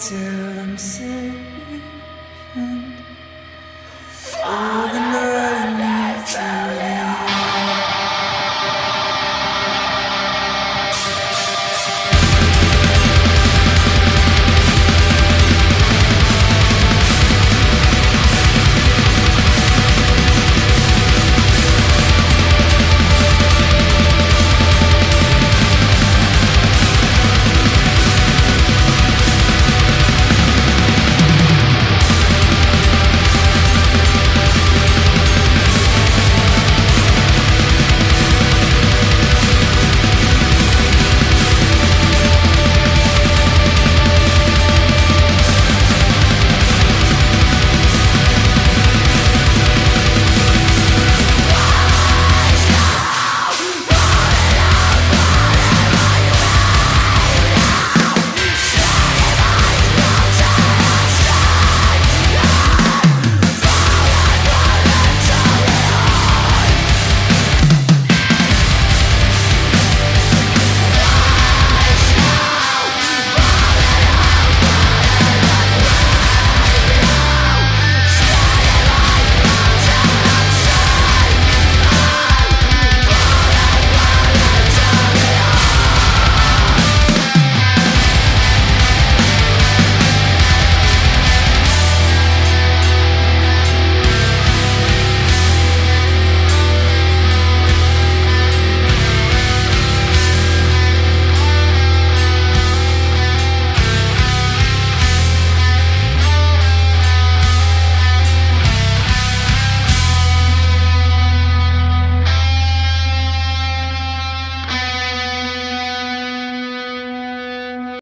till I'm sick